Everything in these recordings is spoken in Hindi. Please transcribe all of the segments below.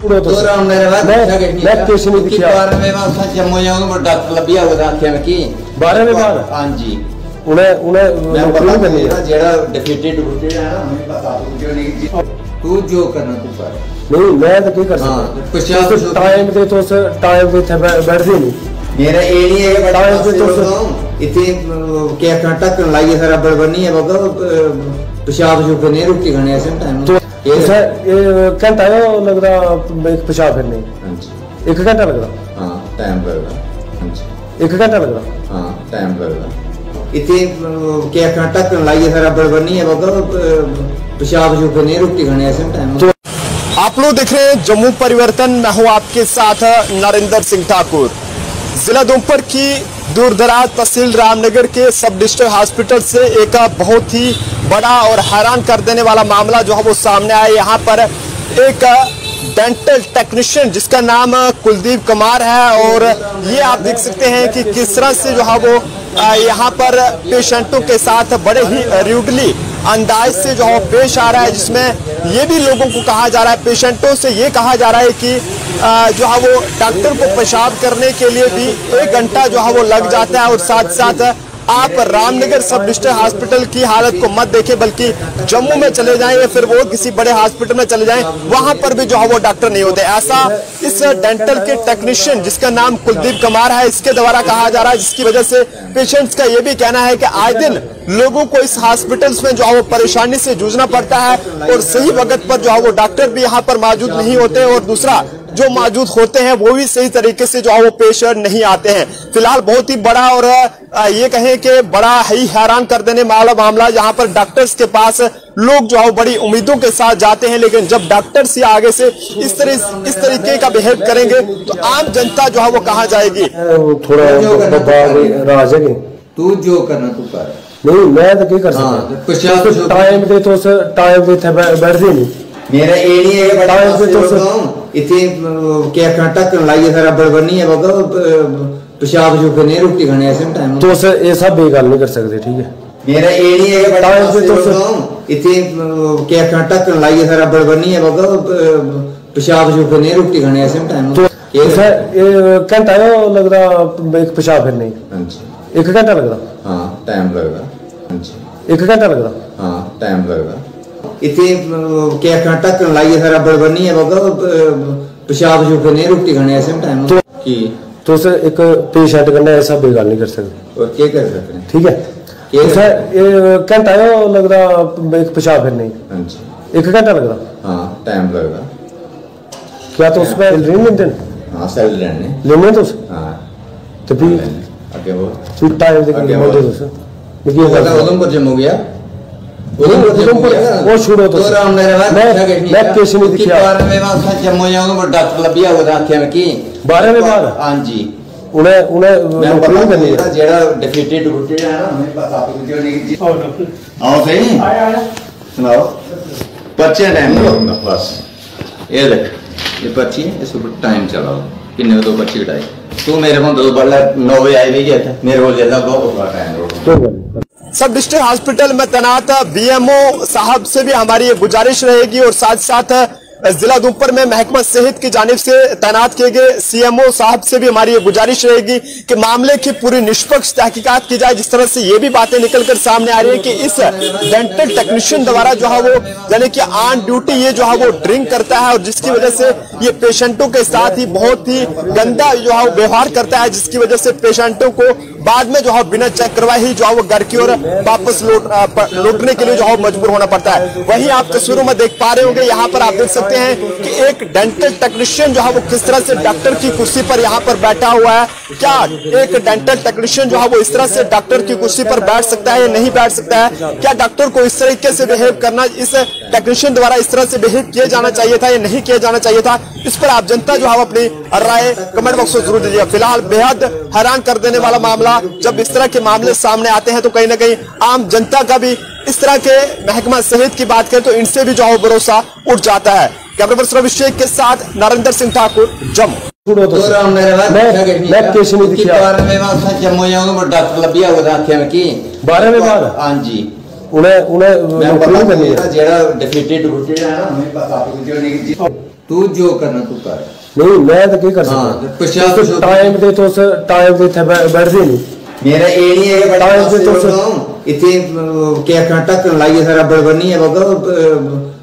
पूरा तो पूरा मेरे बाद मैं देखा कि मैं किस ने उसकी दिखा बारे में मैं उसका जम्मू जाऊँगा वो डॉक्टर लबिया हुआ आख्या में की बारह में बार हाँ जी उन्हें उन्हें मैं नौकरी पता नहीं करनी करनी है जेड़ा डिफीटेड डिफीटेड है ना हमें पता तू जो नहीं तू जो करना तू कर नहीं मैं तो क्या घंटा लग रहा एक पेशाब फिरने हाँ एक घंटा लग रहा। हाँ टाइम हाँ एक घंटा लग रहा। हाँ टाइम लगेगा इतने क्या कांटा कर लाइए सारा बड़बनी है बाबा पेशाब जो नहीं रुकती खाने ऐसे टाइम तो आप लोग देख रहे हैं जम्मू परिवर्तन मैं हूँ आपके साथ नरेंद्र सिंह ठाकुर। जिला दुमपर की दूरदराज तहसील रामनगर के सब डिस्ट्रिक्ट हॉस्पिटल से एक बहुत ही बड़ा और हैरान कर देने वाला मामला जो है वो सामने आया। यहाँ पर एक डेंटल टेक्नीशियन जिसका नाम कुलदीप कुमार है और ये आप देख सकते हैं कि किस तरह से जो है वो यहाँ पर पेशेंटों के साथ बड़े ही रूडली अंदाज से जो है पेश आ रहा है, जिसमें ये भी लोगों को कहा जा रहा है, पेशेंटों से ये कहा जा रहा है कि जो है वो डॉक्टर को पेशाब करने के लिए भी एक घंटा जो है वो लग जाता है और साथ साथ आप रामनगर सब डिस्ट्रिक्ट हॉस्पिटल की हालत को मत देखें, बल्कि जम्मू में चले जाएँ या फिर वो किसी बड़े हॉस्पिटल में चले जाएँ, वहाँ पर भी जो है वो डॉक्टर नहीं होते। ऐसा इस डेंटल के टेक्नीशियन जिसका नाम कुलदीप कुमार है, इसके द्वारा कहा जा रहा है, जिसकी वजह से पेशेंट्स का ये भी कहना है कि आए दिन लोगों को इस हॉस्पिटल में जो है वो परेशानी से जूझना पड़ता है और सही वक्त पर जो है वो डॉक्टर भी यहाँ पर मौजूद नहीं होते। और दूसरा जो मौजूद होते हैं वो भी सही तरीके से जो है वो पेश नहीं आते हैं। फ़िलहाल बहुत ही बड़ा और ये कहें कि बड़ा ही हैरान कर देने वाला मामला जहाँ पर डॉक्टर्स के पास लोग जो है बड़ी उम्मीदों के साथ जाते हैं लेकिन जब डॉक्टर्स ही आगे से इस तरह इस तरीके का बिहेव करेंगे तो आम जनता जो है वो कहाँ जाएगी? थोड़ा राज है तू जो करना तू कर। नहीं मैं तो क्या कर हाँ, सकता कुछ तो टाइम पे तो टाइम पे थे बै- बैठते नहीं। मेरा ए नहीं है बड़ा टाइम पे तो इतने क्या कांटा कर लाइए सारा बड़बनी है बाबा पेशाब जो नहीं रुकती खाने ऐसे टाइम तो उस ये सब बेकार नहीं कर सकते ठीक है? मेरा ए नहीं है बड़ा टाइम पे तो इतने क्या कांटा कर लाइए सारा बड़बनी है बाबा पेशाब जो नहीं रुकती खाने ऐसे टाइम तो इसे ये घंटा है लग रहा एक पेशाब फिरने हाँ जी। एक घंटा लग रहा हाँ टाइम लगेगा इतने क्या कांटा कर लाइए सारा बड़बनी है बाबा पेशाब जो नहीं रुकती खाने ऐसे टाइम तो- की? तो उसे एक पेशेंट करना ऐसा बेकार नहीं कर सकते और क्या कर सकते हैं ठीक है इसे घंटा है लग एक पेशाब फिरने हाँ जी। एक घंटा लग रहा हाँ टाइम लगेगा क्या तो उसमें नहीं लेते हाँ सेल रहने लेने तो उस हाँ। तो भी आगे वो फिर टाइम दे आगे के वो- बोल। दो उसे लेकिन ये पता कर- उधमपुर जम्मू गया वो छोड़ो तो तो मैं- अच्छा है। ने? बारे जम्मू डॉक्टर लबिया हुआ आख्या में की बारह में बार? हाँ जी उन्हें उन्हें नौकरी नहीं करनी जेड़ा डिफीटेड डिफीटेड है ना हमें पता तो क्यों नहीं आओ सही सुनाओ पर्चे टाइम लगूँगा बस ये देख ये पर्ची है इसके ऊपर टाइम चलाओ किन्ने दो पर्ची कटाई तू मेरे को दो बल्ला नौ बजे आई भी गया मेरे को बहुत टाइम तो। सब डिस्ट्रिक्ट हॉस्पिटल में तैनात बीएमओ साहब से भी हमारी गुजारिश रहेगी और साथ साथ जिला दुमपर में महकमा सेहत की जानिब से तैनात किए गए सीएमओ साहब से भी हमारी ये गुजारिश रहेगी कि मामले की पूरी निष्पक्ष तहकीकात की जाए। जिस तरह से ये भी बातें निकल कर सामने आ रही है कि इस डेंटल टेक्नीशियन द्वारा जो है वो, यानी कि ऑन ड्यूटी ये जो है वो ड्रिंक करता है और जिसकी वजह से ये पेशेंटों के साथ ही बहुत ही गंदा जो है व्यवहार करता है, जिसकी वजह से पेशेंटों को बाद में जो है बिना चेक करवाए ही जो है वो घर की ओर वापस लौट लौटने के लिए जो है मजबूर होना पड़ता है। वहीं आप तस्वीरों में देख पा रहे होंगे, यहाँ पर आप देख सकते हैं कि एक डेंटल टेक्नीशियन जो है वो किस तरह से डॉक्टर की कुर्सी पर यहाँ पर बैठा हुआ है। क्या एक डेंटल टेक्नीशियन जो है वो इस तरह से डॉक्टर की कुर्सी पर बैठ सकता है या नहीं बैठ सकता है? क्या डॉक्टर को इस तरीके से बिहेव करना, इस टेक्नीशियन द्वारा इस तरह से बिहेव किया जाना चाहिए था या नहीं किया जाना चाहिए था? इस पर आप जनता जो है अपनी राय कमेंट बॉक्स में ज़रूर दीजिए फ़िलहाल बेहद हैरान कर देने वाला मामला जब इस तरह के मामले सामने आते हैं तो कहीं ना कहीं आम जनता का भी इस तरह के महकमा सेहत की बात करें तो इनसे भी जो है भरोसा उठ जाता है। कैमरा पर्सन अभिषेक के साथ नरेंद्र सिंह ठाकुर जम्मू। तो तो है। हाँ। तू जो करना तू कर। नहीं मैं तो की कर हाँ, सकता तो पेशाब- तुस टाइम दे तो उस टाइम दे थे बैठदे नहीं मेरा ए नहीं है कि बड़ा टाइम पासे से तो हो से- जाऊँ। इतने अ, क्या करना टक्कर लाइए सारा बड़बड़ नहीं है बगा अ,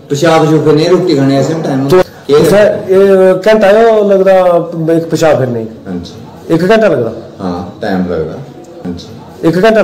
पेशाब जो नहीं रोटी खाने ऐसे टाइम तो ये उसे ये घंटा है लग रहा एक पेशाब फिरने ही। हाँ जी एक घंटा लग रहा हाँ टाइम लगेगा हाँ जी एक घंटा